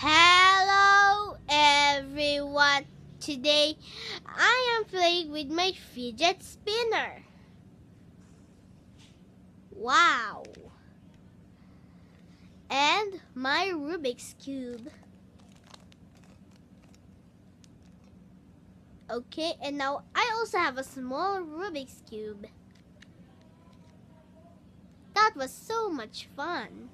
Hello everyone! Today I am playing with my fidget spinner. Wow! And my Rubik's Cube. Okay, and now I also have a small Rubik's Cube. That was so much fun.